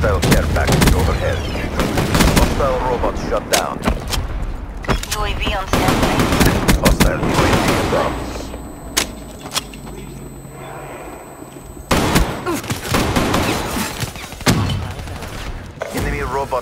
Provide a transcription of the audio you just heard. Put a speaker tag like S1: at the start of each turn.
S1: Hostile care package overhead. Hostile robot shut down.
S2: UAV on standby.
S1: Hostile UAV above. Enemy robot.